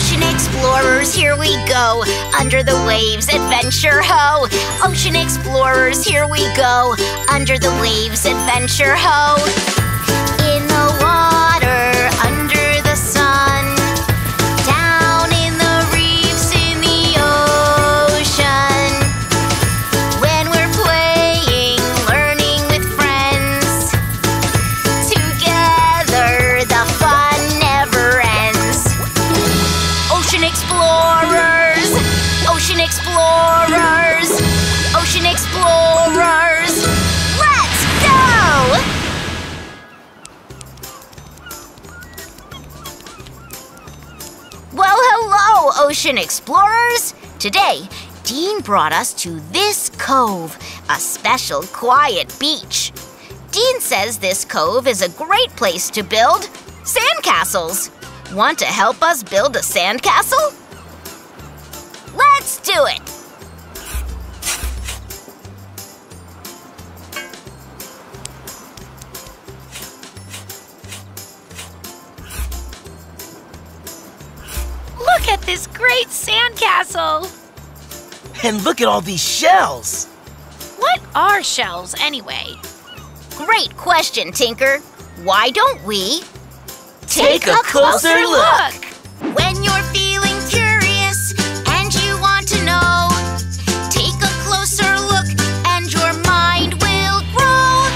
Ocean explorers, here we go. Under the waves, adventure ho. Ocean explorers, here we go. Under the waves, adventure ho. Ocean explorers! Today, Dean brought us to this cove, a special quiet beach. Dean says this cove is a great place to build sandcastles. Want to help us build a sandcastle? Let's do it! At this great sandcastle! And look at all these shells. What are shells anyway? Great question, Tinker. Why don't we Take a closer look. When you're feeling curious and you want to know, take a closer look and your mind will grow.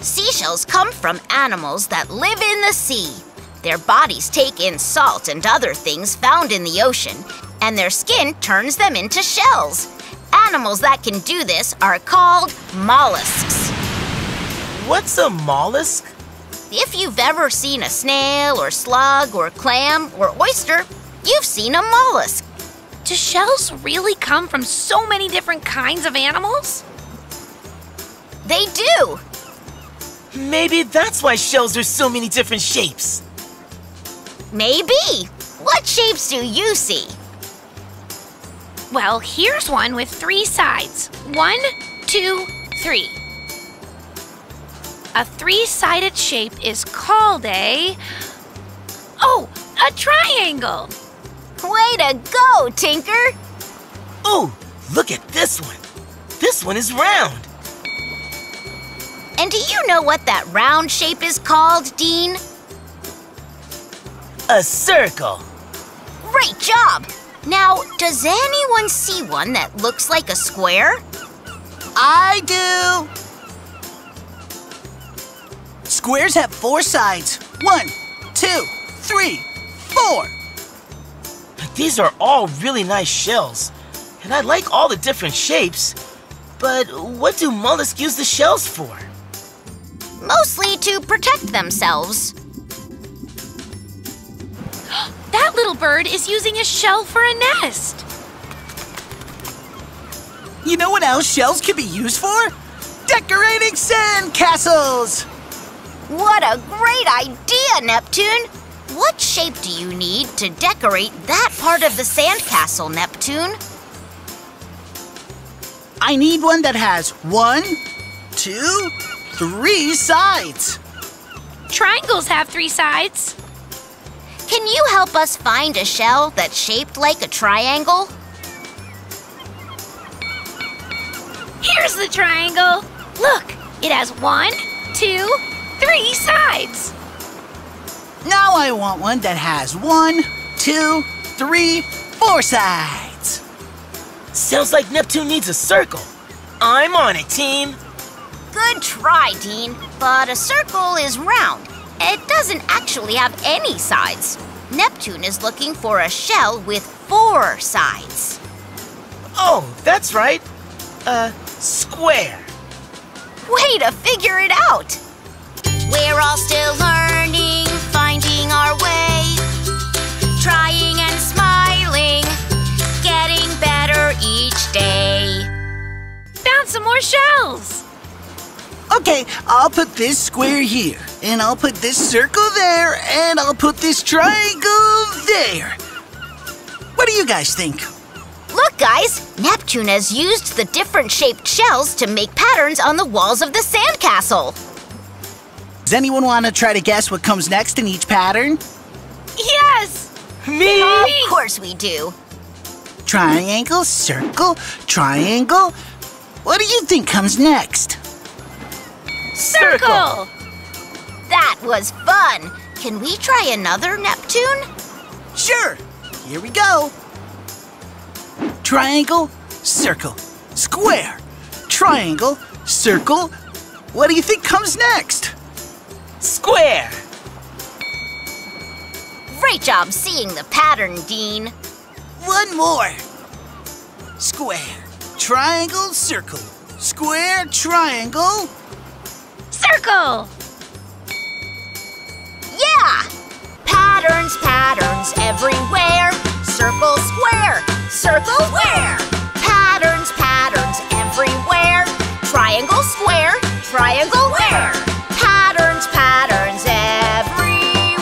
Seashells come from animals that live in the sea. Their bodies take in salt and other things found in the ocean, and their skin turns them into shells. Animals that can do this are called mollusks. What's a mollusk? If you've ever seen a snail or slug or clam or oyster, you've seen a mollusk. Do shells really come from so many different kinds of animals? They do. Maybe that's why shells are so many different shapes. Maybe. What shapes do you see? Well, here's one with three sides. One, two, three. A three-sided shape is called a... Oh, a triangle! Way to go, Tinker! Oh, look at this one. This one is round. And do you know what that round shape is called, Dean? A circle. Great job! Now, does anyone see one that looks like a square? I do. Squares have four sides. One, two, three, four. These are all really nice shells. And I like all the different shapes. But what do mollusks use the shells for? Mostly to protect themselves. That little bird is using a shell for a nest. You know what else shells can be used for? Decorating sand castles. What a great idea, Neptune! What shape do you need to decorate that part of the sandcastle, Neptune? I need one that has one, two, three sides. Triangles have three sides. Can you help us find a shell that's shaped like a triangle? Here's the triangle. Look, it has one, two, three sides. Now I want one that has one, two, three, four sides. Sounds like Neptune needs a circle. I'm on it, team. Good try, Dean, but a circle is round. It doesn't actually have any sides. Neptune is looking for a shell with four sides. Oh, that's right. A square. Way to figure it out! We're all still learning, finding our way, trying and smiling, getting better each day. Found some more shells. Okay, I'll put this square here, and I'll put this circle there, and I'll put this triangle there. What do you guys think? Look, guys, Neptune has used the different shaped shells to make patterns on the walls of the sandcastle. Does anyone want to try to guess what comes next in each pattern? Yes! Me? Of course we do. Triangle, circle, triangle. What do you think comes next? Circle! That was fun. Can we try another, Neptune? Sure. Here we go. Triangle, circle, square. Triangle, circle. What do you think comes next? Square. Great job seeing the pattern, Dean. One more. Square, triangle, circle, square, triangle. Circle! Yeah! Patterns, patterns everywhere. Circle, square, circle, square. Patterns, patterns everywhere. Triangle, square, triangle, where? Patterns, patterns everywhere.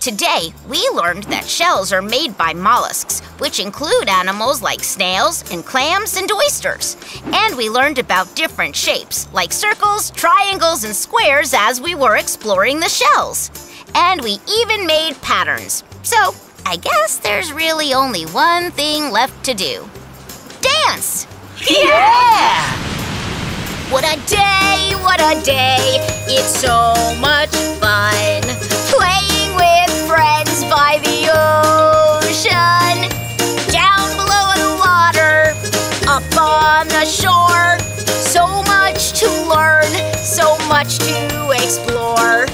Today, we learned that shells are made by mollusks, which include animals like snails and clams and oysters. And we learned about different shapes, like circles, triangles, and squares as we were exploring the shells. And we even made patterns. So, I guess there's really only one thing left to do dance! Yeah! What a day, what a day! It's so much fun playing with friends much to explore.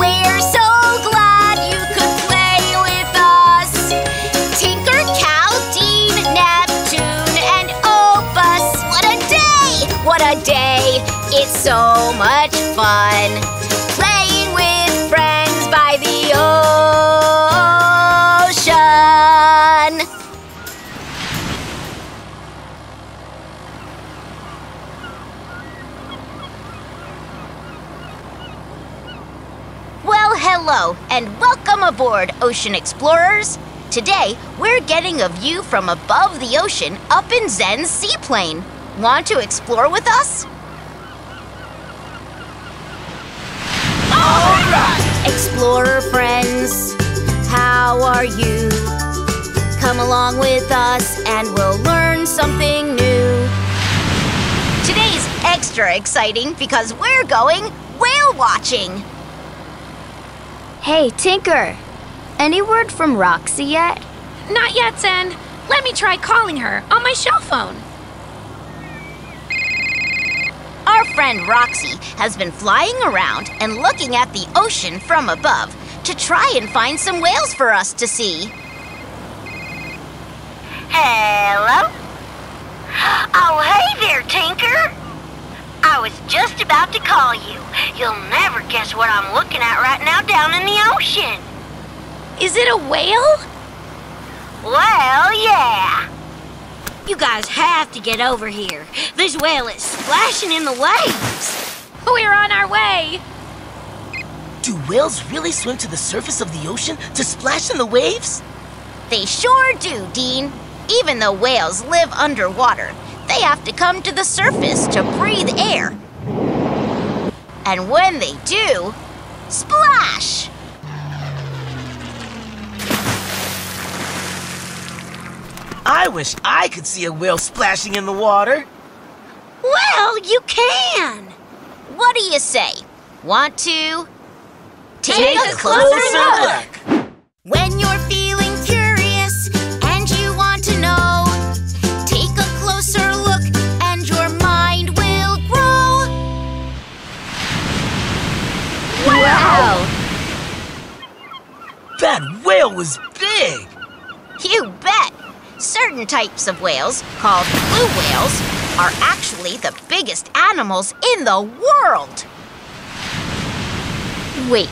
We're so glad you could play with us. Tinker, Cal, Dean, Neptune, and Opus. What a day! What a day! It's so much fun hello, and welcome aboard, Ocean Explorers. Today, we're getting a view from above the ocean up in Zen's seaplane. Want to explore with us? All right! Explorer friends, how are you? Come along with us and we'll learn something new. Today's extra exciting because we're going whale watching. Hey, Tinker. Any word from Roxy yet? Not yet, Zen. Let me try calling her on my shell phone. Our friend Roxy has been flying around and looking at the ocean from above to try and find some whales for us to see. Hello? Oh, hey there, Tinker. I was just about to call you. You'll never guess what I'm looking at right now down in the ocean. Is it a whale? Well, yeah. You guys have to get over here. This whale is splashing in the waves. We're on our way. Do whales really swim to the surface of the ocean to splash in the waves? They sure do, Dean. Even though whales live underwater, they have to come to the surface to breathe air. And when they do, splash! I wish I could see a whale splashing in the water. Well, you can. What do you say? Want to? Take a closer look. When you're feeling That whale was big. You bet! Certain types of whales, called blue whales, are actually the biggest animals in the world. Wait,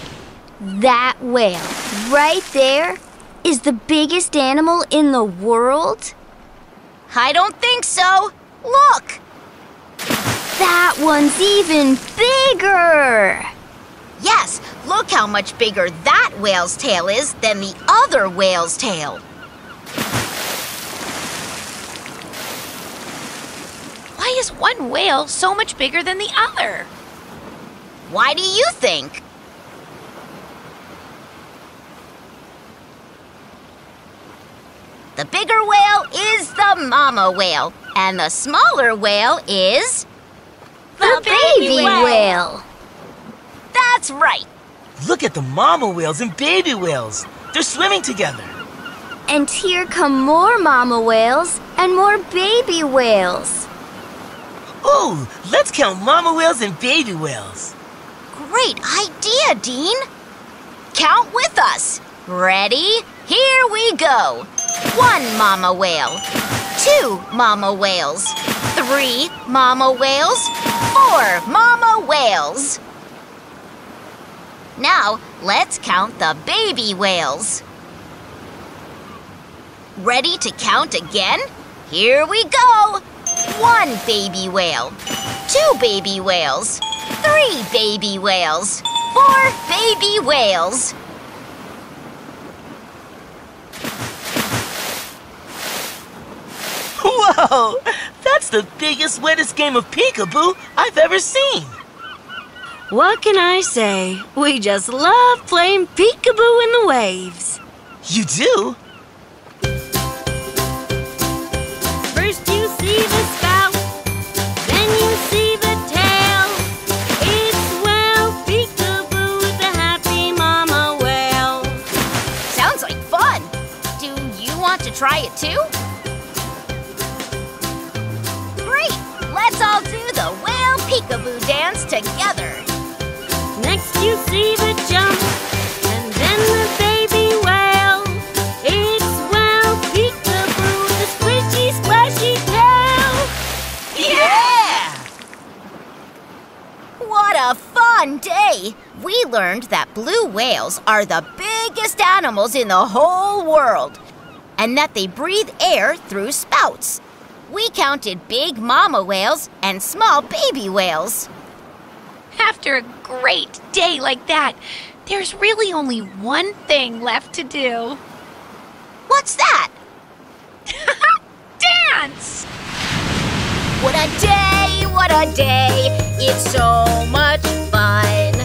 that whale right there is the biggest animal in the world? I don't think so. Look! That one's even bigger! Yes, Look how much bigger that whale's tail is than the other whale's tail. Why is one whale so much bigger than the other? Why do you think? The bigger whale is the mama whale, and the smaller whale is the, the baby, baby whale. whale. That's right. Look at the mama whales and baby whales. They're swimming together. And here come more mama whales and more baby whales. Ooh, let's count mama whales and baby whales. Great idea, Dean. Count with us. Ready? Here we go. One mama whale. Two mama whales. Three mama whales. Four mama whales. Now, let's count the baby whales. Ready to count again? Here we go. One baby whale. Two baby whales. Three baby whales. Four baby whales. Whoa! That's the biggest, wettest game of peekaboo I've ever seen. What can I say? We just love playing peekaboo in the waves. You do? First you see the spout, then you see the tail. It's well peekaboo with the happy mama whale. Sounds like fun. Do you want to try it too? Great! Let's all do the whale peekaboo dance together. That blue whales are the biggest animals in the whole world and that they breathe air through spouts. We counted big mama whales and small baby whales. After a great day like that, there's really only one thing left to do What's that? dance! What a day, what a day! It's so much fun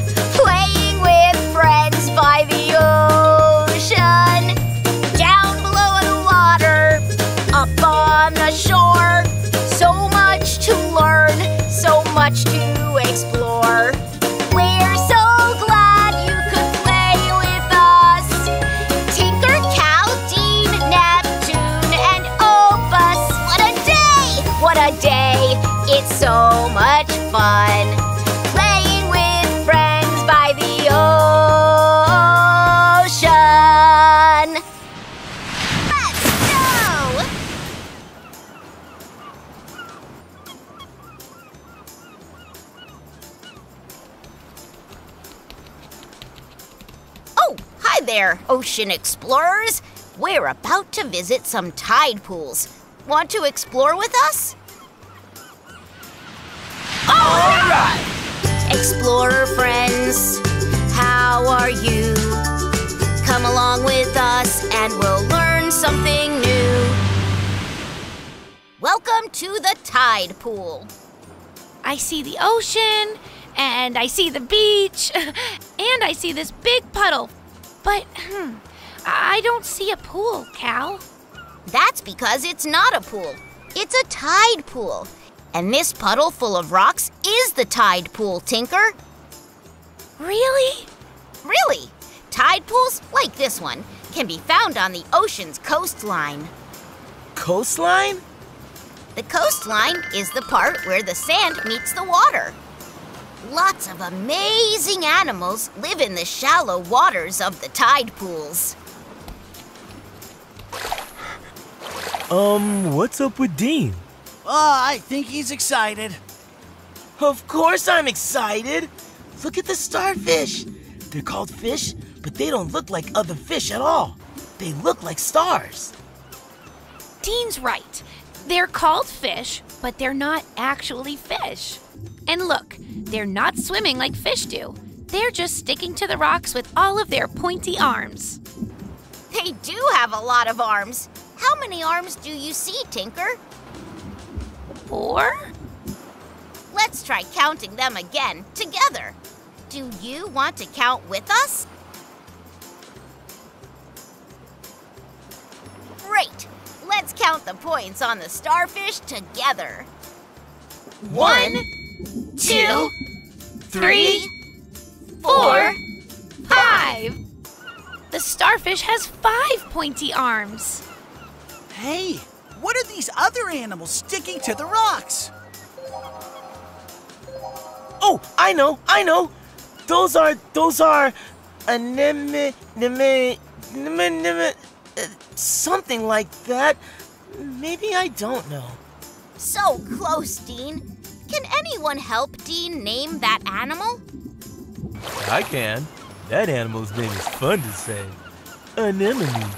there, ocean explorers. We're about to visit some tide pools. Want to explore with us? All right! Explorer friends, how are you? Come along with us and we'll learn something new. Welcome to the tide pool. I see the ocean, and I see the beach, and I see this big puddle. But, hmm, I don't see a pool, Cal. That's because it's not a pool. It's a tide pool. And this puddle full of rocks is the tide pool, Tinker. Really? Really? Tide pools, like this one, can be found on the ocean's coastline. Coastline? The coastline is the part where the sand meets the water. Lots of amazing animals live in the shallow waters of the tide pools. Um, what's up with Dean? Oh, I think he's excited. Of course I'm excited. Look at the starfish. They're called fish, but they don't look like other fish at all. They look like stars. Dean's right. They're called fish, but they're not actually fish. And look, they're not swimming like fish do. They're just sticking to the rocks with all of their pointy arms. They do have a lot of arms. How many arms do you see, Tinker? Four? Let's try counting them again, together. Do you want to count with us? Great! Let's count the points on the starfish together. One, Two, three, four, five. The starfish has five pointy arms. Hey, what are these other animals sticking to the rocks? Oh, I know, I know. Those are, those are, anemone, anemone, anemone, uh, something like that. Maybe I don't know. So close, Dean. Can anyone help Dean name that animal? I can. That animal's name is fun to say. Anemone.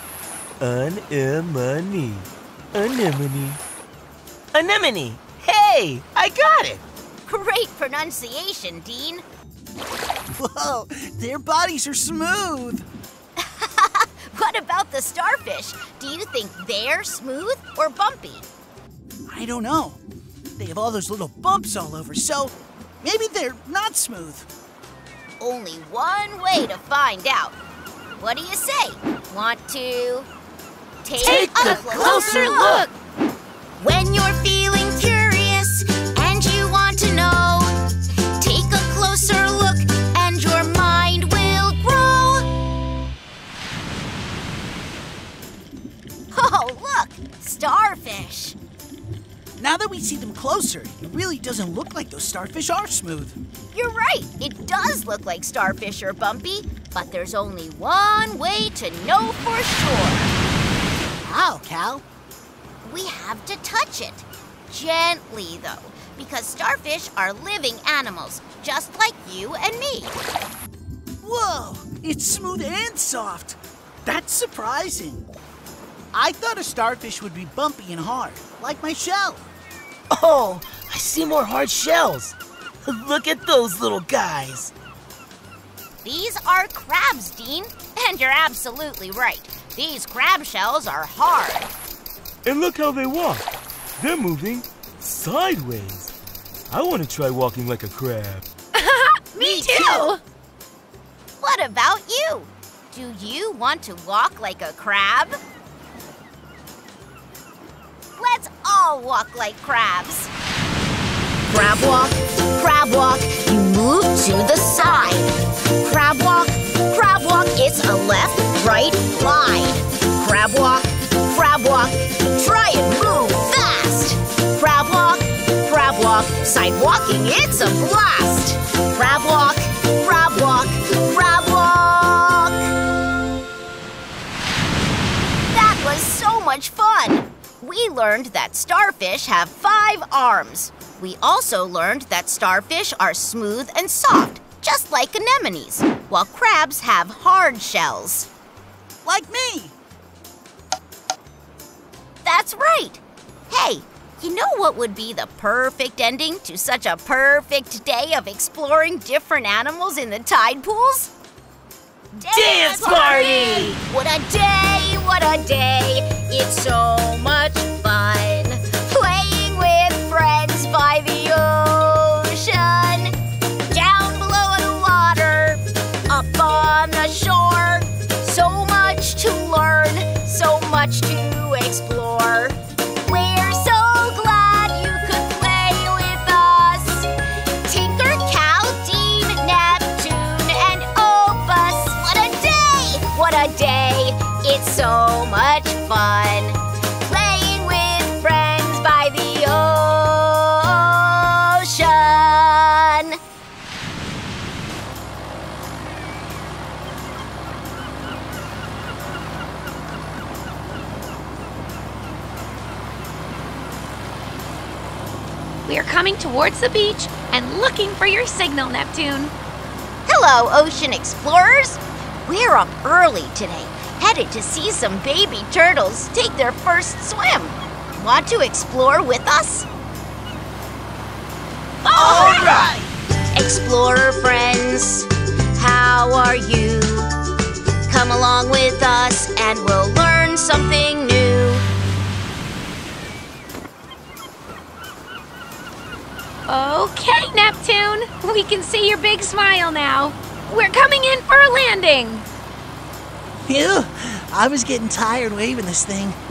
Anemone. Anemone. Anemone. Hey, I got it. Great pronunciation, Dean. Whoa, their bodies are smooth. What about the starfish? Do you think they're smooth or bumpy? I don't know. They have all those little bumps all over, so maybe they're not smooth. Only one way to find out. What do you say? Want to take, Take a closer look. When you're feeling curious and you want to know, take a closer look and your mind will grow. Oh, look! Starfish! Now that we see them closer, it really doesn't look like those starfish are smooth. You're right, it does look like starfish are bumpy, but there's only one way to know for sure. How, Cal? We have to touch it. Gently, though, because starfish are living animals, just like you and me. Whoa, it's smooth and soft. That's surprising. I thought a starfish would be bumpy and hard, like my shell. Oh, I see more hard shells. Look at those little guys. These are crabs, Dean, and you're absolutely right. These crab shells are hard. And look how they walk. They're moving sideways. I want to try walking like a crab. Me too. What about you? Do you want to walk like a crab? Let's all walk like crabs. Crab walk, crab walk, you move to the side. Crab walk, crab walk, it's a left, right, glide. Crab walk, crab walk, try and move fast. Crab walk, crab walk, side walking, it's a blast. Crab walk, crab walk, crab walk. That was so much fun! We learned that starfish have five arms. We also learned that starfish are smooth and soft, just like anemones, while crabs have hard shells. Like me. That's right! Hey, you know what would be the perfect ending to such a perfect day of exploring different animals in the tide pools? Dance party! What a day, what a day! It's so much fun playing with friends by the ocean. Down below in the water, up on the shore. So much to learn, so much to explore. It's so much fun playing with friends by the ocean. We are coming towards the beach and looking for your signal, Neptune. Hello, ocean explorers! We're up early today, headed to see some baby turtles take their first swim. Want to explore with us? All right! Explorer friends, how are you? Come along with us and we'll learn something new. Okay, Neptune. We can see your big smile now. We're coming in for a landing. Phew, I was getting tired waving this thing.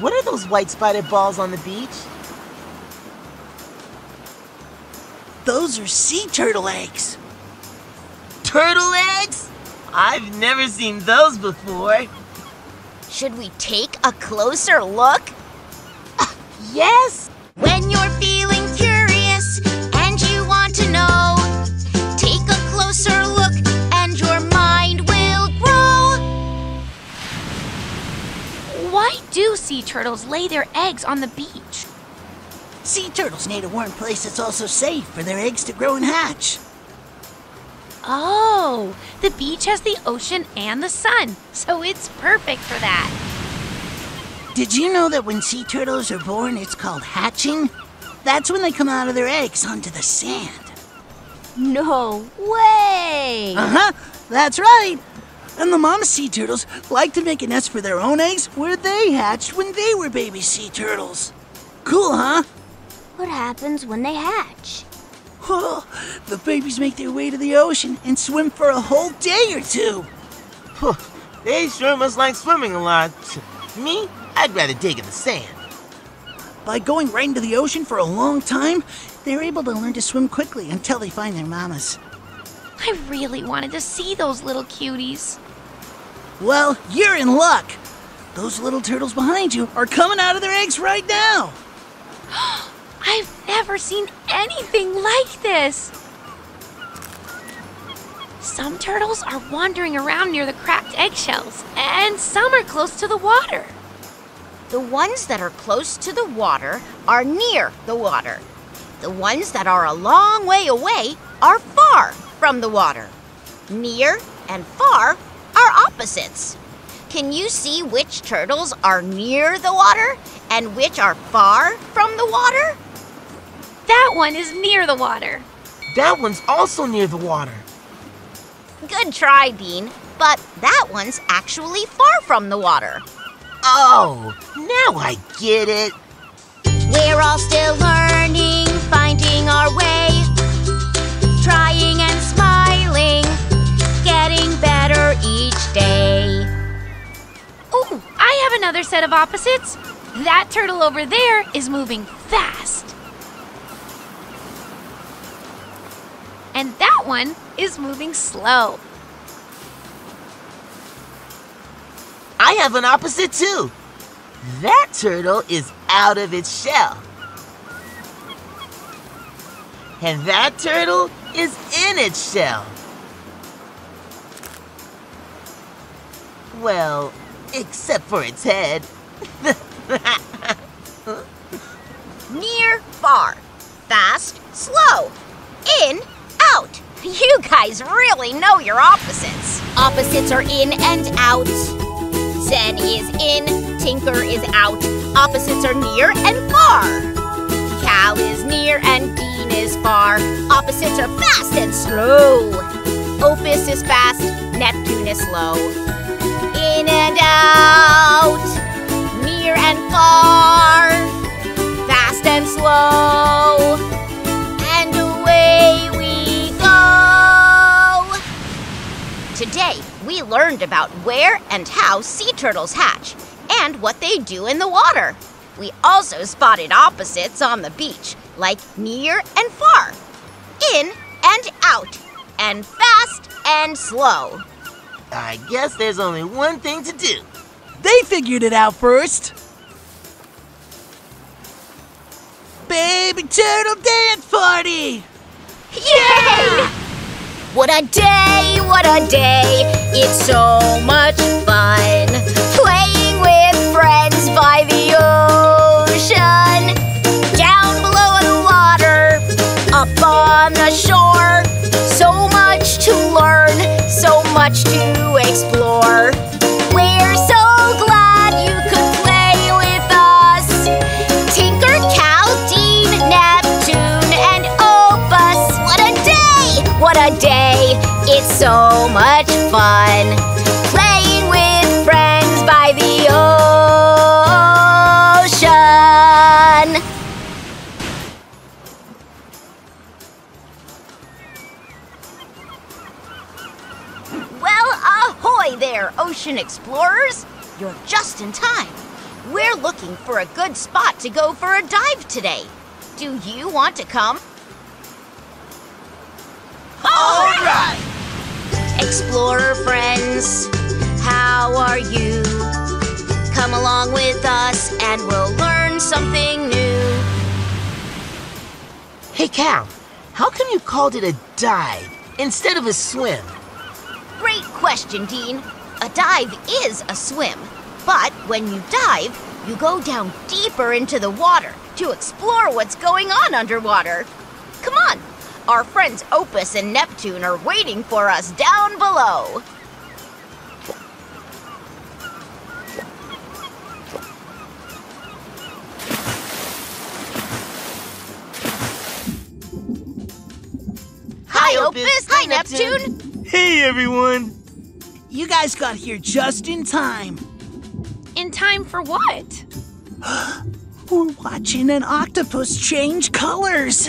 what are those white spotted balls on the beach? Those are sea turtle eggs. Turtle eggs? I've never seen those before. Should we take a closer look? Yes? When you're feeling curious and you want to know, take a closer look and your mind will grow. Why do sea turtles lay their eggs on the beach? Sea turtles need a warm place that's also safe for their eggs to grow and hatch. Oh, the beach has the ocean and the sun, so it's perfect for that. Did you know that when sea turtles are born, it's called hatching? That's when they come out of their eggs onto the sand. No way! Uh huh, that's right. And the mama sea turtles like to make a nest for their own eggs where they hatched when they were baby sea turtles. Cool, huh? What happens when they hatch? Well, the babies make their way to the ocean and swim for a whole day or two. Phew, They sure must like swimming a lot. Me, I'd rather dig in the sand. By going right into the ocean for a long time, they're able to learn to swim quickly until they find their mamas. I really wanted to see those little cuties. Well, you're in luck. Those little turtles behind you are coming out of their eggs right now. I've never seen anything like this. Some turtles are wandering around near the cracked eggshells, and some are close to the water. The ones that are close to the water are near the water. The ones that are a long way away are far from the water. Near and far are opposites. Can you see which turtles are near the water and which are far from the water? That one is near the water. That one's also near the water. Good try, Dean, but that one's actually far from the water. Oh, now I get it. We're all still learning, finding our way, trying and smiling, getting better each day. Oh, I have another set of opposites. That turtle over there is moving fast. And that one is moving slow. I have an opposite too. That turtle is out of its shell. And that turtle is in its shell. Well, except for its head. Near, far, fast, slow, in, out. You guys really know your opposites. Opposites are in and out. Zen is in, Tinker is out. Opposites are near and far. Cal is near and Dean is far. Opposites are fast and slow. Opus is fast, Neptune is slow. In and out, near and far, fast and slow. We learned about where and how sea turtles hatch and what they do in the water. We also spotted opposites on the beach, like near and far, in and out, and fast and slow. I guess there's only one thing to do. They figured it out first. Baby turtle dance party! Yay! What a day, what a day! It's so much fun playing with friends by the ocean. Down below in the water, up on the shore. So much to learn, so much to explore. Well, ahoy there, ocean explorers! You're just in time. We're looking for a good spot to go for a dive today. Do you want to come? All right. Explorer friends, how are you? Come along with us and we'll learn something new. Hey, Cal, how come you called it a dive instead of a swim? Great question, Dean. A dive is a swim, but when you dive, you go down deeper into the water to explore what's going on underwater. Come on, our friends Opus and Neptune are waiting for us down below. Hi, Opus. Hi, Neptune. Hey, everyone. You guys got here just in time. In time for what? We're watching an octopus change colors.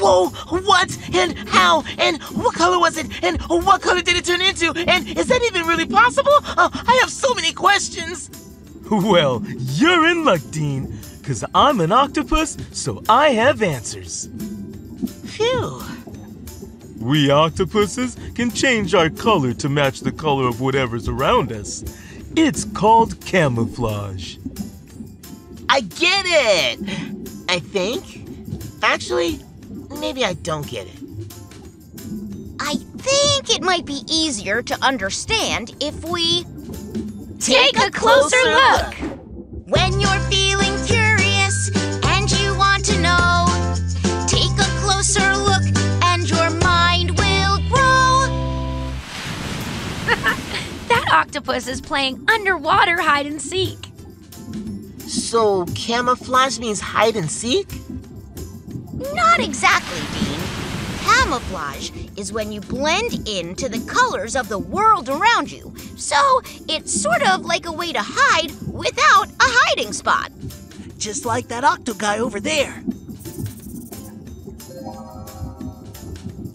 Whoa, what? And how? And what color was it? And what color did it turn into? And is that even really possible? Uh, I have so many questions. Well, you're in luck, Dean, because I'm an octopus, so I have answers. Phew. We octopuses can change our color to match the color of whatever's around us. It's called camouflage. I get it. I think. Actually, maybe I don't get it. I think it might be easier to understand if we Take a closer look. When you're feeling octopus is playing underwater hide and seek. So, camouflage means hide and seek? Not exactly, Dean. Camouflage is when you blend into the colors of the world around you. So it's sort of like a way to hide without a hiding spot. Just like that octo guy over there.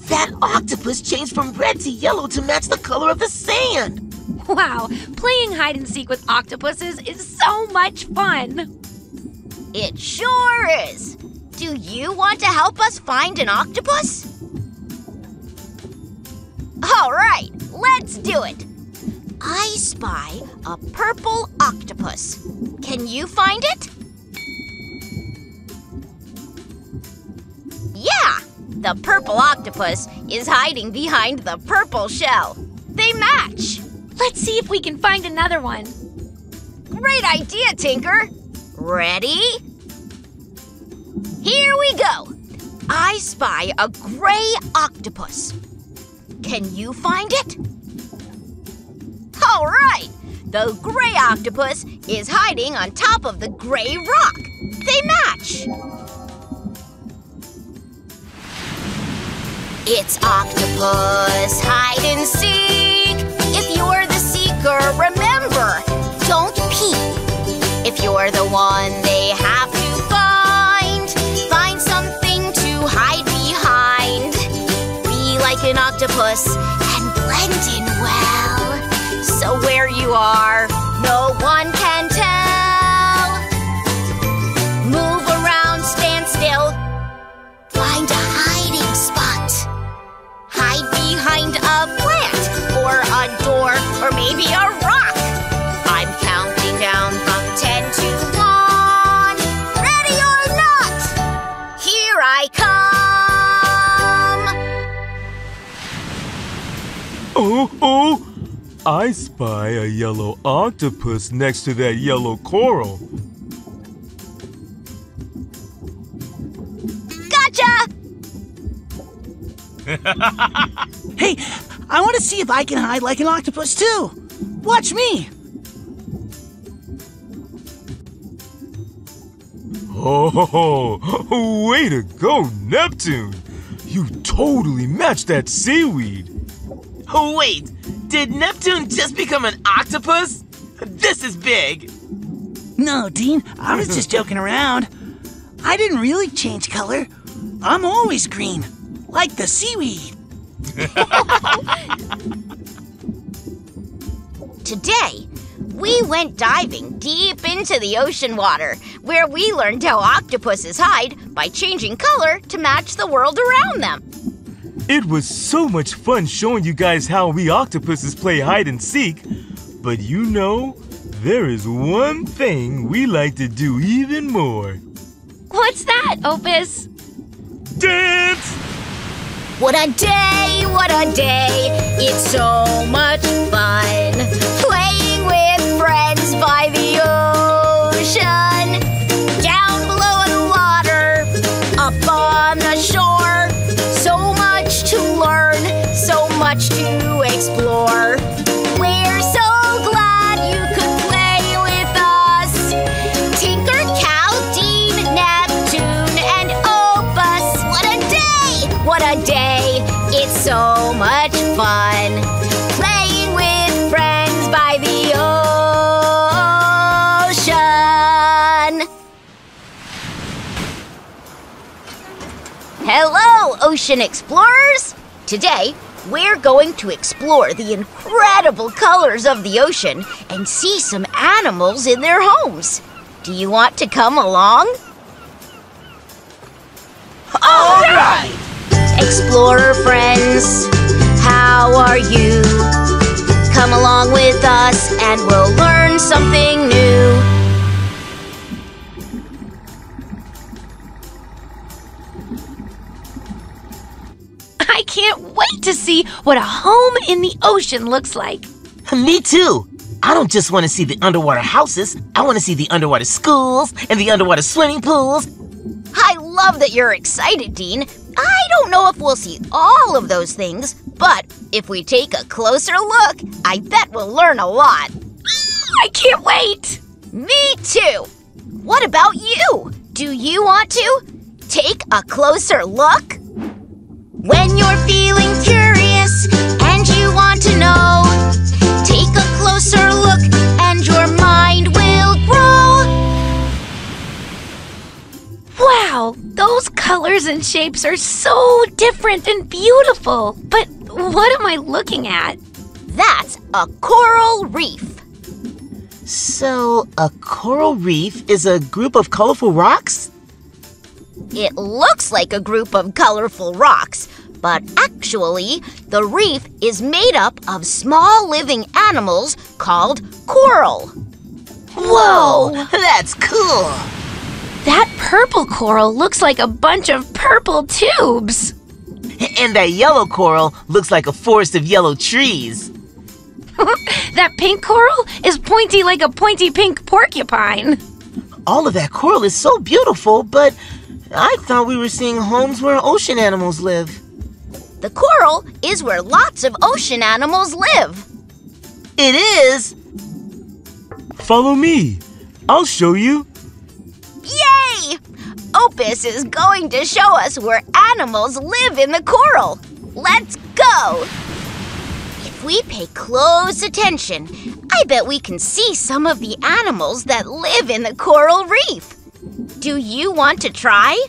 That octopus changed from red to yellow to match the color of the sand. Wow, playing hide and seek with octopuses is so much fun. It sure is. Do you want to help us find an octopus? All right, let's do it. I spy a purple octopus. Can you find it? Yeah, the purple octopus is hiding behind the purple shell. They match. Let's see if we can find another one. Great idea, Tinker. Ready? Here we go. I spy a gray octopus. Can you find it? All right. The gray octopus is hiding on top of the gray rock. They match. It's octopus hide and seek. The remember, don't peek. If you're the one they have to find, find something to hide behind. Be like an octopus and blend in well. So where you are, come. Oh, oh! I spy a yellow octopus next to that yellow coral. Gotcha! Hey, I want to see if I can hide like an octopus too. Watch me. Oh, way to go, Neptune! You totally matched that seaweed. Oh, wait. Did Neptune just become an octopus? This is big. No, Dean, I was just joking around. I didn't really change color. I'm always green, like the seaweed. Today, We went diving deep into the ocean water, where we learned how octopuses hide by changing color to match the world around them. It was so much fun showing you guys how we octopuses play hide and seek. But you know, there is one thing we like to do even more. What's that, Opus? Dance! What a day, what a day. It's so much fun. Playing with friends by the ocean explorers! Today, we're going to explore the incredible colors of the ocean and see some animals in their homes. Do you want to come along? All right! Explorer friends, how are you? Come along with us and we'll learn something new. I can't wait to see what a home in the ocean looks like. Me too. I don't just want to see the underwater houses. I want to see the underwater schools and the underwater swimming pools. I love that you're excited, Dean. I don't know if we'll see all of those things, but if we take a closer look, I bet we'll learn a lot. I can't wait. Me too. What about you? Do you want to take a closer look? When and shapes are so different and beautiful. But what am I looking at? That's a coral reef. So, a coral reef is a group of colorful rocks? It looks like a group of colorful rocks, but actually, the reef is made up of small living animals called coral. Whoa, that's cool. That purple coral looks like a bunch of purple tubes. And that yellow coral looks like a forest of yellow trees. That pink coral is pointy like a pointy pink porcupine. All of that coral is so beautiful, but I thought we were seeing homes where ocean animals live. The coral is where lots of ocean animals live. It is? Follow me. I'll show you. Yay! Opus is going to show us where animals live in the coral. Let's go! If we pay close attention, I bet we can see some of the animals that live in the coral reef. Do you want to try?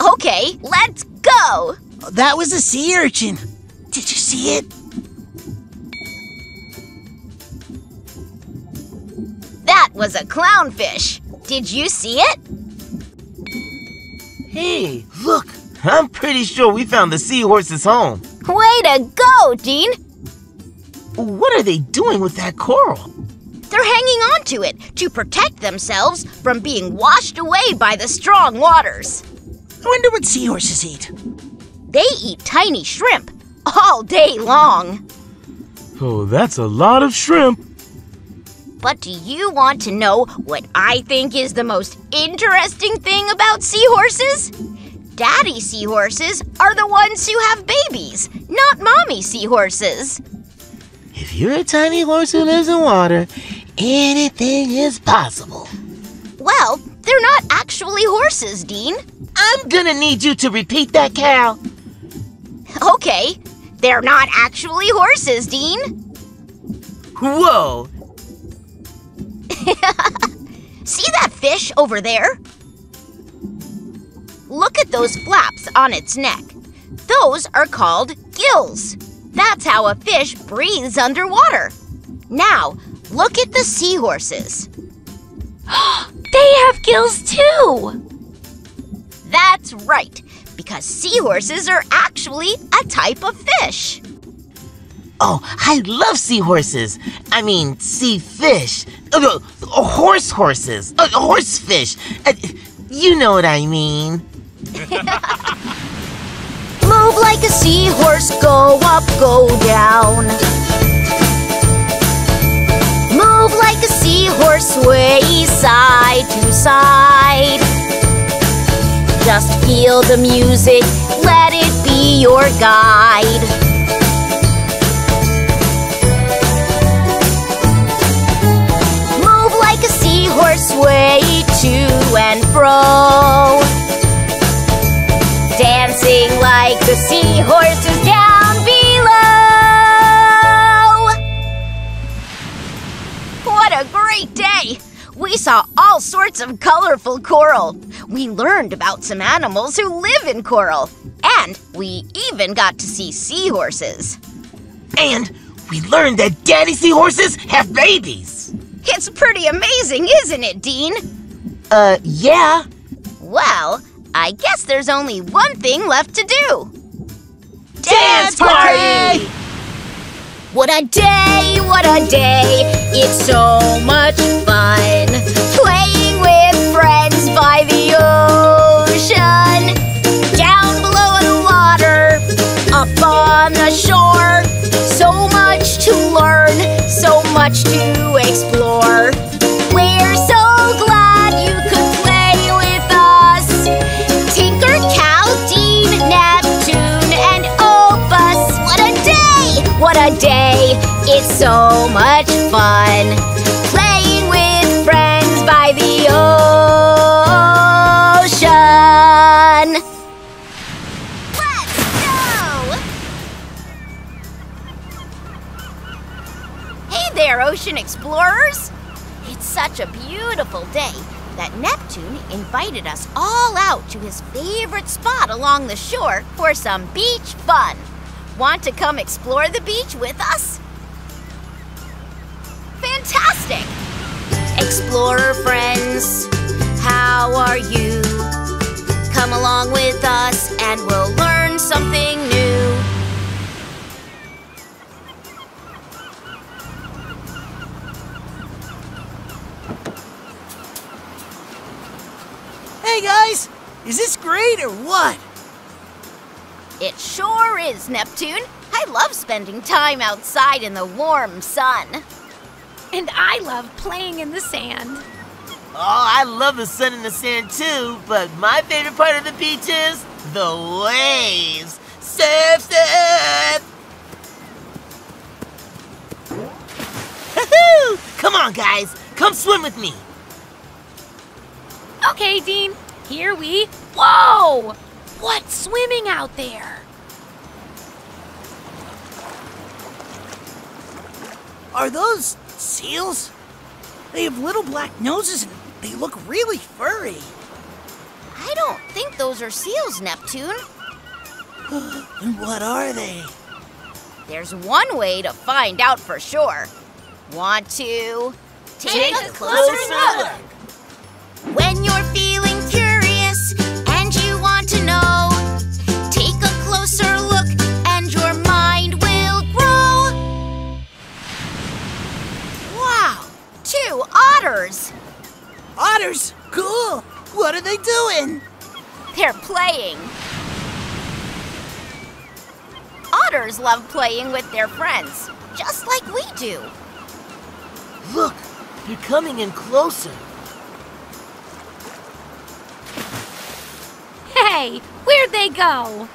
Okay, let's go! That was a sea urchin. Did you see it? That was a clownfish. Did you see it? Hey, look, I'm pretty sure we found the seahorse's home. Way to go, Dean! What are they doing with that coral? They're hanging on to it to protect themselves from being washed away by the strong waters. I wonder what seahorses eat. They eat tiny shrimp all day long. Oh, that's a lot of shrimp. But do you want to know what I think is the most interesting thing about seahorses? Daddy seahorses are the ones who have babies, not mommy seahorses. If you're a tiny horse who lives in water, anything is possible. Well, they're not actually horses, Dean. I'm gonna need you to repeat that, Cal. Okay, they're not actually horses, Dean. Whoa, See that fish over there? Look at those flaps on its neck. Those are called gills. That's how a fish breathes underwater. Now, look at the seahorses. They have gills too! That's right, because seahorses are actually a type of fish. Oh, I love seahorses. I mean, sea fish. Uh, uh, horse horses. Uh, horse fish. You know what I mean. Move like a seahorse, go up, go down. Move like a seahorse, sway side to side. Just feel the music, let it be your guide. Sway to and fro. Dancing like the seahorses down below. What a great day! We saw all sorts of colorful coral. We learned about some animals who live in coral. And we even got to see seahorses. And we learned that daddy seahorses have babies. It's pretty amazing, isn't it, Dean? Uh, yeah. Well, I guess there's only one thing left to do. Dance party! What a day, what a day. It's so much fun. Playing with friends by the ocean. Much to explore. We're so glad you could play with us. Tinker, Cal, Dean, Neptune, and Opus. What a day! What a day! It's so much fun There, ocean explorers! It's such a beautiful day that Neptune invited us all out to his favorite spot along the shore for some beach fun. Want to come explore the beach with us? Fantastic! Explorer friends, how are you? Come along with us and we'll learn something new. Hey guys, is this great or what? It sure is, Neptune. I love spending time outside in the warm sun. And I love playing in the sand. Oh, I love the sun and the sand too, but my favorite part of the beach is the waves. Surf, surf! Woohoo! Come on, guys. Come swim with me. Okay, Dean, here we. Whoa! What's swimming out there? Are those seals? They have little black noses and they look really furry. I don't think those are seals, Neptune. And what are they? There's one way to find out for sure. Want to take, a closer look? When you're feeling curious and you want to know, take a closer look and your mind will grow. Wow, two otters. Otters? Cool. What are they doing? They're playing. Otters love playing with their friends, just like we do. Look, they're coming in closer. Hey, where'd they go?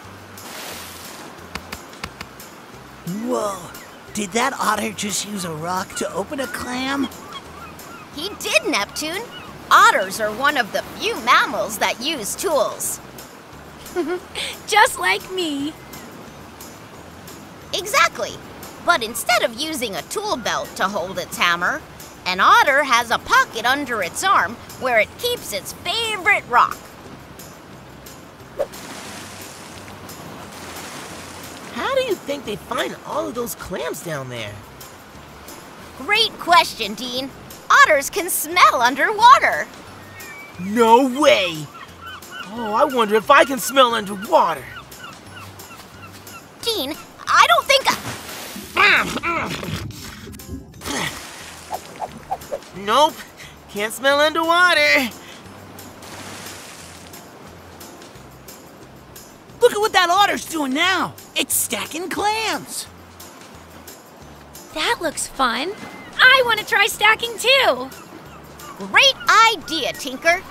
Whoa. Did that otter just use a rock to open a clam? He did, Neptune. Otters are one of the few mammals that use tools. Just like me. Exactly. But instead of using a tool belt to hold its hammer, an otter has a pocket under its arm where it keeps its favorite rock. How do you think they find all of those clams down there? Great question, Dean. Otters can smell underwater. No way! Oh, I wonder if I can smell underwater. Dean, I don't think. Nope, can't smell underwater. Look at what that otter's doing now. It's stacking clams. That looks fun. I want to try stacking too. Great idea, Tinker.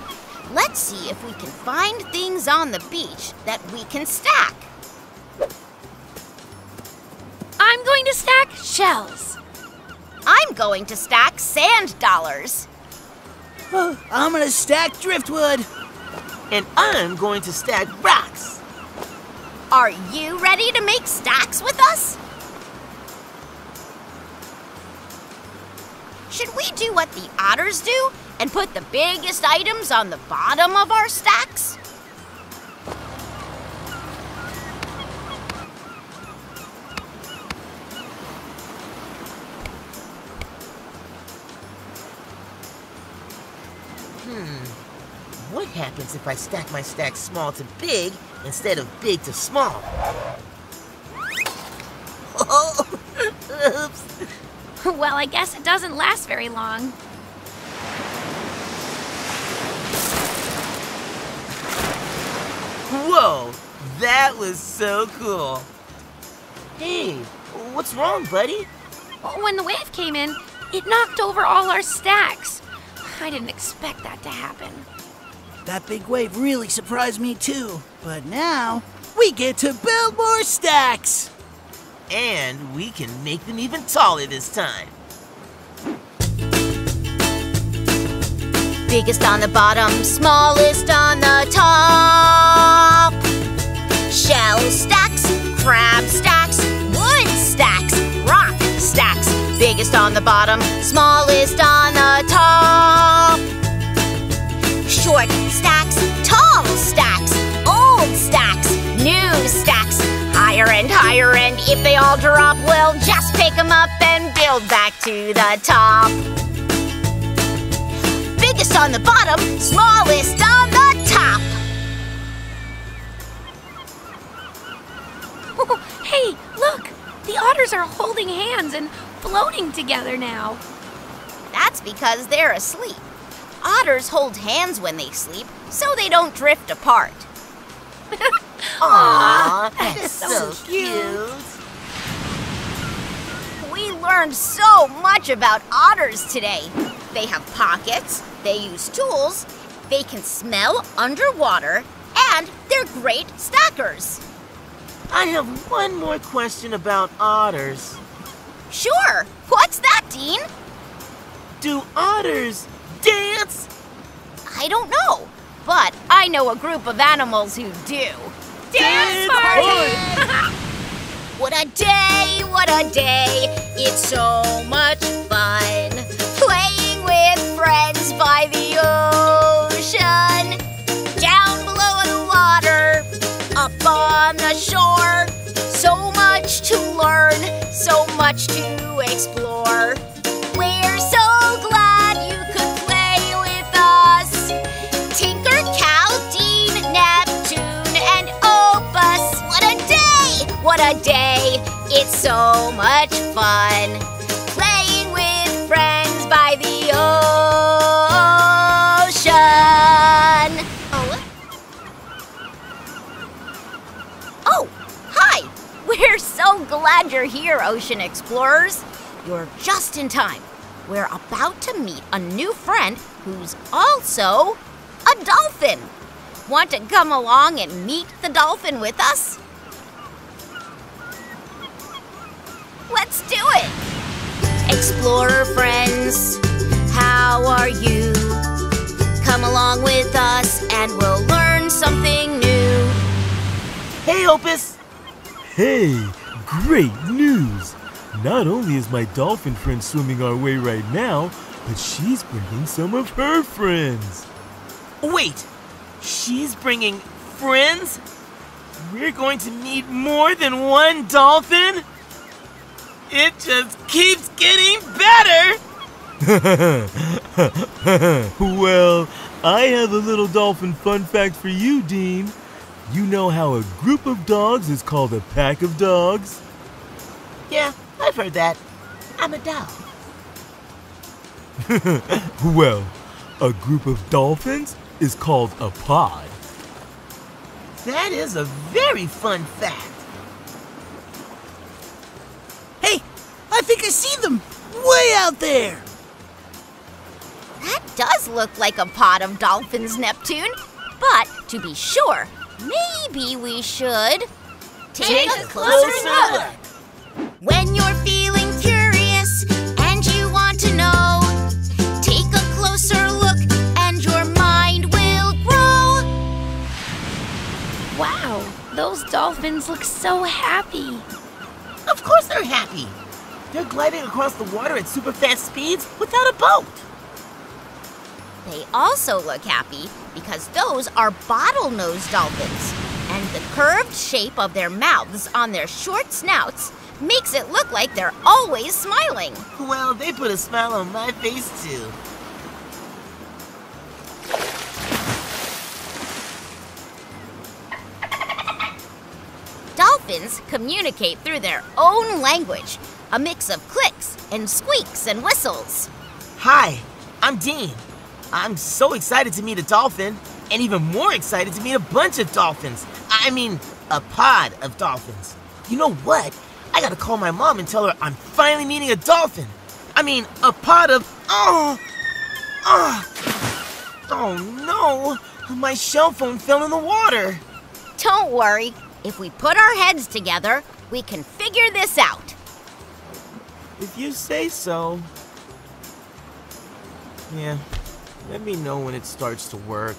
Let's see if we can find things on the beach that we can stack. I'm going to stack shells. I'm going to stack sand dollars. I'm gonna stack driftwood. And I'm going to stack rocks. Are you ready to make stacks with us? Should we do what the otters do and put the biggest items on the bottom of our stacks? Hmm. What happens if I stack my stacks small to big instead of big to small? Oh, oops. Well, I guess it doesn't last very long. Whoa, that was so cool. Hey, what's wrong, buddy? When the wave came in, it knocked over all our stacks. I didn't expect that to happen. That big wave really surprised me too. But now we get to build more stacks. And we can make them even taller this time. Biggest on the bottom, smallest on the top. Shell stacks, crab stacks, wood stacks, rock stacks. Biggest on the bottom, smallest on the top. Short stacks. Higher and higher, and if they all drop, we'll just pick them up and build back to the top. Biggest on the bottom, smallest on the top. Oh, hey, look! The otters are holding hands and floating together now. That's because they're asleep. Otters hold hands when they sleep so they don't drift apart. Aww, that's so cute. We learned so much about otters today. They have pockets, they use tools, they can smell underwater, and they're great stackers. I have one more question about otters. Sure, what's that, Dean? Do otters dance? I don't know, but I know a group of animals who do. Dance party! What a day, what a day. It's so much fun. Playing with friends by the ocean. Down below in the water, up on the shore. So much to learn, so much to explore. So much fun playing with friends by the ocean. Oh. Hi! We're so glad you're here, ocean explorers. You're just in time. We're about to meet a new friend who's also a dolphin. Want to come along and meet the dolphin with us? Let's do it! Explorer friends, how are you? Come along with us and we'll learn something new. Hey, Opus! Hey, great news! Not only is my dolphin friend swimming our way right now, but she's bringing some of her friends. Wait, she's bringing friends? We're going to need more than one dolphin? It just keeps getting better. well, I have a little dolphin fun fact for you, Dean. You know how a group of dogs is called a pack of dogs? Yeah, I've heard that. I'm a dog. Well, a group of dolphins is called a pod. That is a very fun fact. Hey, I think I see them way out there. That does look like a pod of dolphins, Neptune. But to be sure, maybe we should take, a closer, look. When you're feeling curious and you want to know, take a closer look and your mind will grow. Wow, those dolphins look so happy. Of course they're happy. They're gliding across the water at super fast speeds without a boat. They also look happy because those are bottlenose dolphins. And the curved shape of their mouths on their short snouts makes it look like they're always smiling. Well, they put a smile on my face too. Dolphins communicate through their own language, a mix of clicks and squeaks and whistles. Hi, I'm Dean. I'm so excited to meet a dolphin, and even more excited to meet a bunch of dolphins. I mean, a pod of dolphins. You know what? I gotta call my mom and tell her I'm finally meeting a dolphin. I mean, a pod of. Oh! Oh! Oh no! My shell phone fell in the water. Don't worry, if we put our heads together, we can figure this out. If you say so. Yeah, let me know when it starts to work.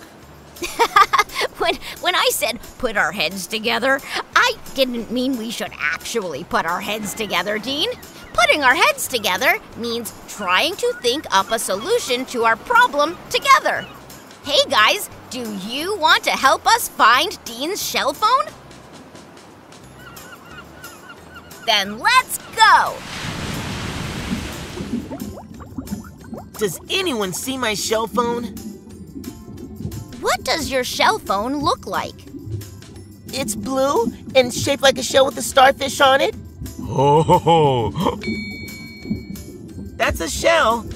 When, when I said put our heads together, I didn't mean we should actually put our heads together, Dean. Putting our heads together means trying to think up a solution to our problem together. Hey guys, do you want to help us find Dean's shell phone? Then let's go! Does anyone see my shell phone? What does your shell phone look like? It's blue and shaped like a shell with a starfish on it. Oh, That's a shell,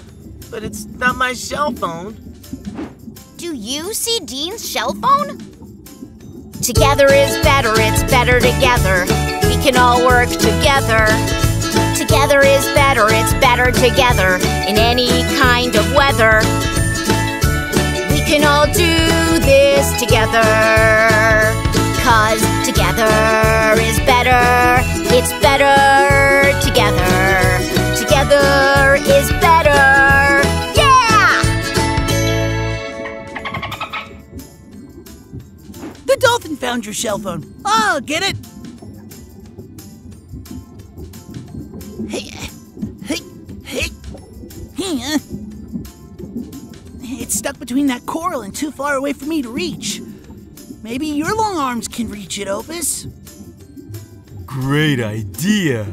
but it's not my shell phone. Do you see Dean's shell phone? Together is better, it's better together. We can all work together. Together is better, it's better together in any kind of weather. We can all do this together. Cause together is better, it's better together. Together is better. Yeah! The dolphin found your cell phone. Oh, get it? It's stuck between that coral and too far away for me to reach. Maybe your long arms can reach it, Opus. great idea.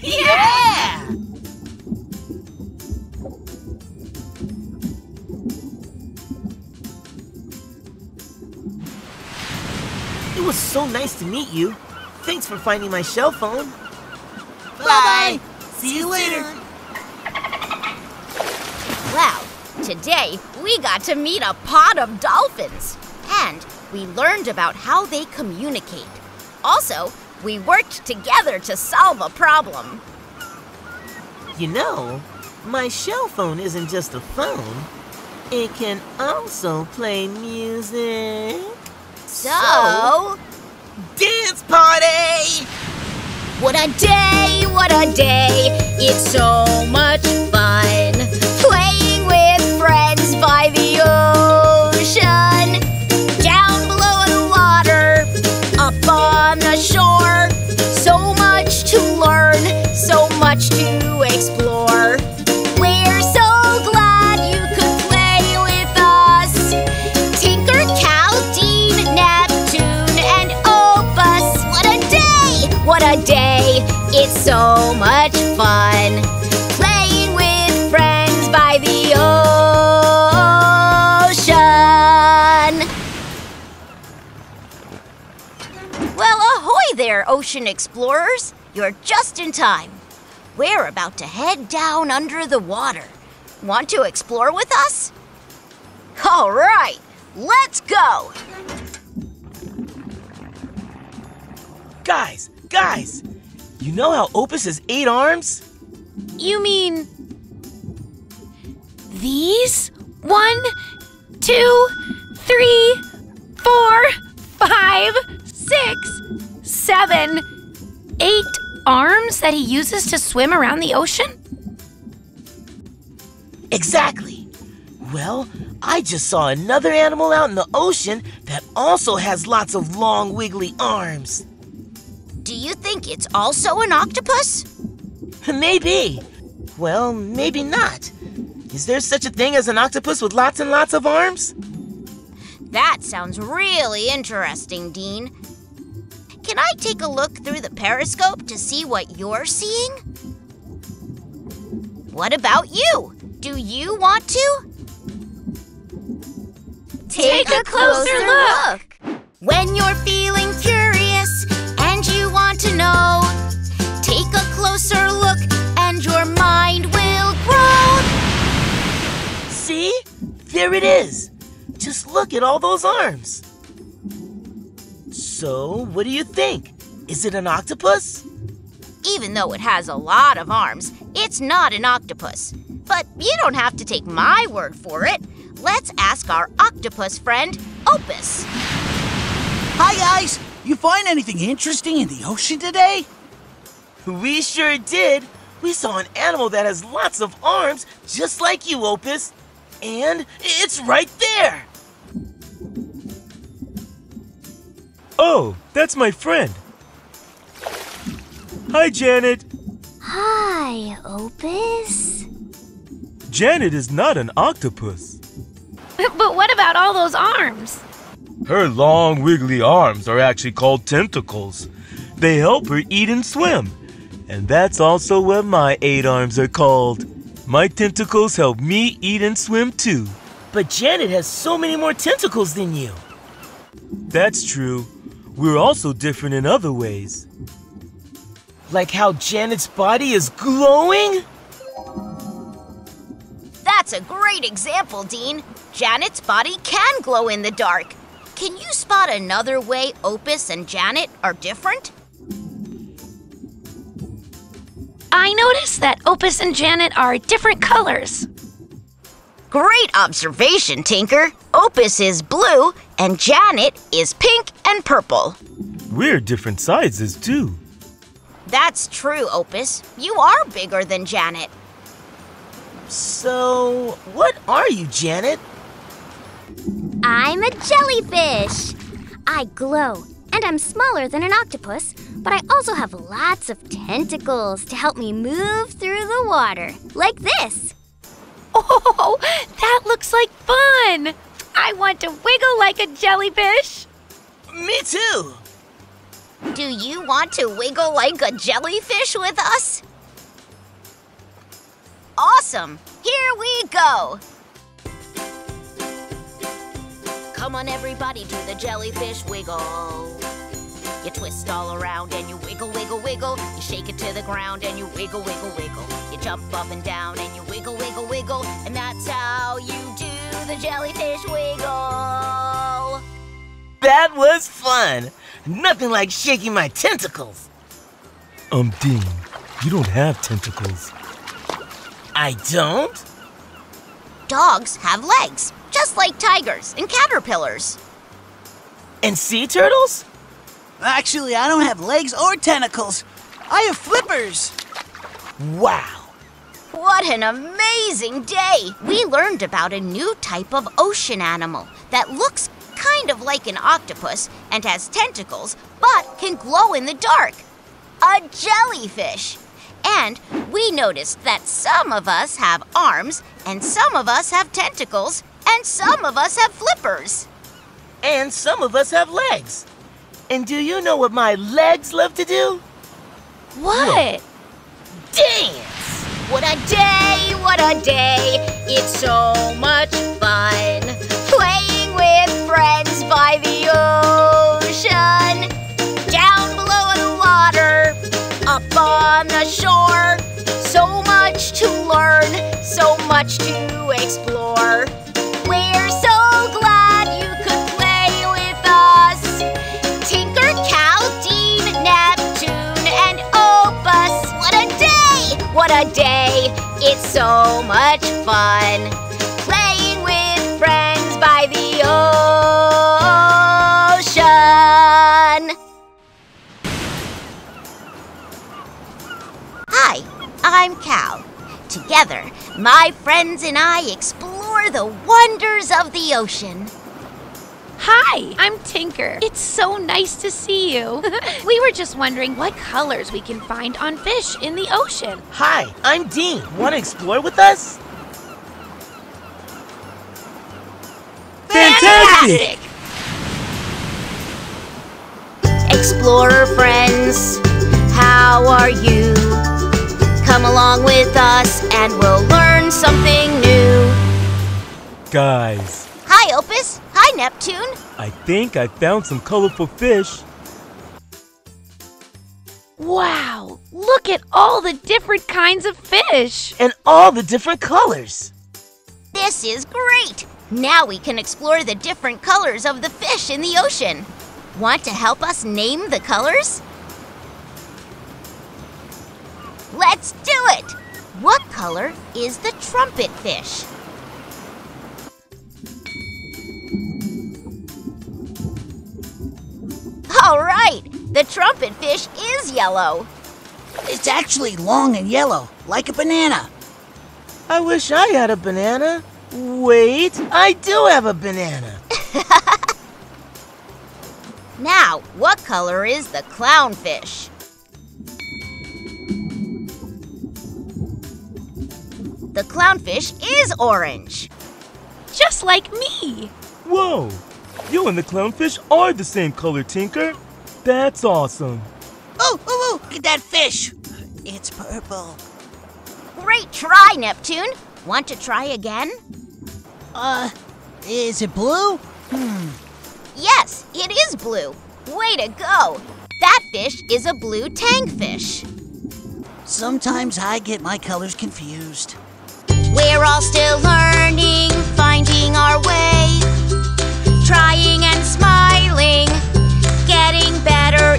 Yeah! It was so nice to meet you. Thanks for finding my shell phone. Bye-bye. See you later. Wow, today we got to meet a pod of dolphins. And we learned about how they communicate. Also, we worked together to solve a problem. You know, my shell phone isn't just a phone. It can also play music. So, Dance party! what a day, what a day. It's so much fun playing with friends by the ocean. Down below the water, up on the shore. So much to learn, so much to there, ocean explorers. You're just in time. We're about to head down under the water. Want to explore with us? All right, let's go. Guys, guys, you know how Opus has eight arms? You mean these? One, two, three, four, five, six, seven, eight arms that he uses to swim around the ocean? Exactly. Well, I just saw another animal out in the ocean that also has lots of long, wiggly arms. Do you think it's also an octopus? Maybe. Well, maybe not. Is there such a thing as an octopus with lots and lots of arms? That sounds really interesting, Dean. Can I take a look through the periscope to see what you're seeing? What about you? Do you want to? Take a closer look. When you're feeling curious and you want to know, take a closer look and your mind will grow. See? There it is. Just look at all those arms. So, what do you think? Is it an octopus? Even though it has a lot of arms, it's not an octopus. But you don't have to take my word for it. Let's ask our octopus friend, Opus. Hi, guys. You find anything interesting in the ocean today? We sure did. We saw an animal that has lots of arms, just like you, Opus. And it's right there. Oh, that's my friend. Hi, Janet. Hi, Opus. Janet is not an octopus. But what about all those arms? Her long, wiggly arms are actually called tentacles. They help her eat and swim. And that's also what my eight arms are called. My tentacles help me eat and swim too. But Janet has so many more tentacles than you. That's true. We're also different in other ways. Like how Janet's body is glowing? That's a great example, Dean. Janet's body can glow in the dark. Can you spot another way Opus and Janet are different? I noticed that Opus and Janet are different colors. Great observation, Tinker. Opus is blue and Janet is pink and purple. We're different sizes too. That's true, Opus. You are bigger than Janet. So, what are you, Janet? I'm a jellyfish. I glow, and I'm smaller than an octopus, but I also have lots of tentacles to help me move through the water, like this. Oh, that looks like fun! I want to wiggle like a jellyfish. Me too. Do you want to wiggle like a jellyfish with us? Awesome! Here we go! Come on, everybody, do the jellyfish wiggle. You twist all around and you wiggle, wiggle, wiggle. You shake it to the ground and you wiggle, wiggle, wiggle. You jump up and down and you wiggle, wiggle, wiggle. And that's how you do the jellyfish wiggle. That was fun. Nothing like shaking my tentacles. Um, Dean, you don't have tentacles. I don't? Dogs have legs, just like tigers and caterpillars. And sea turtles? Actually, I don't have legs or tentacles. I have flippers. Wow. What an amazing day! We learned about a new type of ocean animal that looks kind of like an octopus and has tentacles, but can glow in the dark. A jellyfish. And we noticed that some of us have arms, and some of us have tentacles, and some of us have flippers. And some of us have legs. And do you know what my legs love to do? What? dance! What a day, what a day! It's so much fun playing with friends by the ocean. Down below in the water, up on the shore. So much to learn, so much to explore. So much fun playing with friends by the ocean. Hi, I'm Cal. Together, my friends and I explore the wonders of the ocean. Hi, I'm Tinker. It's so nice to see you. we were just wondering what colors we can find on fish in the ocean. Hi, I'm Dean. Want to explore with us? Fantastic! Explorer friends, how are you? Come along with us and we'll learn something new. Guys, Hi, Opus. Hi, Neptune. I think I found some colorful fish. Wow, look at all the different kinds of fish. And all the different colors. This is great. Now we can explore the different colors of the fish in the ocean. Want to help us name the colors? Let's do it! What color is the trumpet fish? The trumpet fish is yellow. It's actually long and yellow, like a banana. I wish I had a banana. Wait, I do have a banana. Now, what color is the clownfish? The clownfish is orange. Just like me. Whoa! You and the clownfish are the same color, Tinker. That's awesome. Oh, oh, oh, look at that fish. It's purple. Great try, Neptune. Want to try again? Uh, is it blue? Hmm. Yes, it is blue. Way to go. That fish is a blue tangfish. Sometimes I get my colors confused. We're all still learning, finding our way, trying and smiling, getting better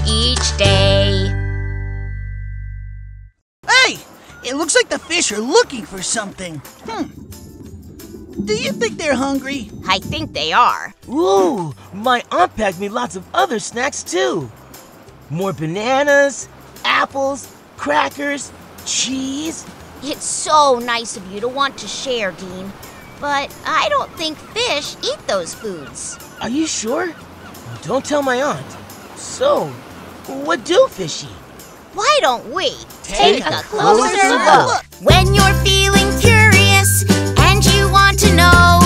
each day. Hey! It looks like the fish are looking for something. Hmm. Do you think they're hungry? I think they are. Ooh, my aunt packed me lots of other snacks too. More bananas, apples, crackers, cheese. It's so nice of you to want to share, Dean. But I don't think fish eat those foods. Are you sure? Don't tell my aunt. So, what do fish eat? Why don't we Take a closer look. When you're feeling curious and you want to know,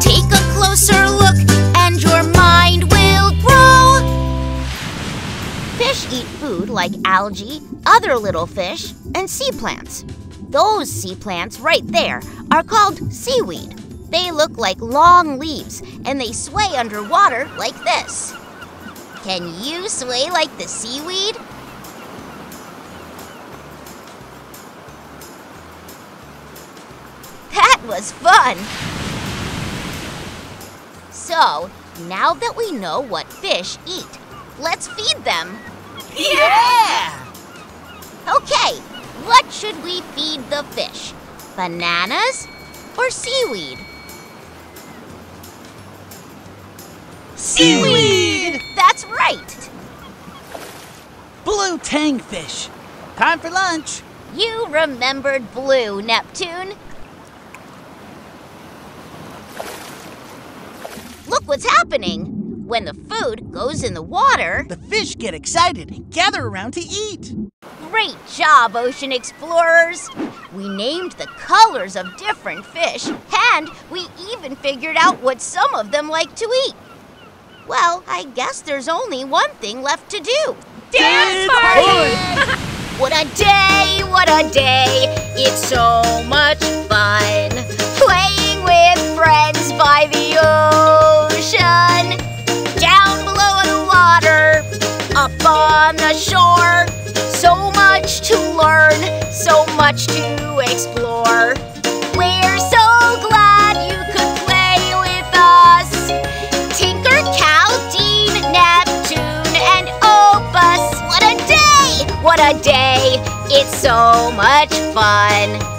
take a closer look and your mind will grow. Fish eat food like algae, other little fish, and sea plants. Those sea plants right there are called seaweed. They look like long leaves and they sway underwater like this. Can you sway like the seaweed? That was fun! So, now that we know what fish eat, let's feed them. Yeah! Okay, what should we feed the fish? Bananas or seaweed? Seaweed! That's right! Blue tangfish. Time for lunch. You remembered blue, Neptune. Look what's happening. When the food goes in the water, The fish get excited and gather around to eat. Great job, ocean explorers! We named the colors of different fish, and we even figured out what some of them like to eat. Well, I guess there's only one thing left to do. Dance party! What a day, what a day. It's so much fun. Playing with friends by the ocean. Down below in the water, up on the shore. So much to learn, so much to explore. We're so glad What a day! It's so much fun.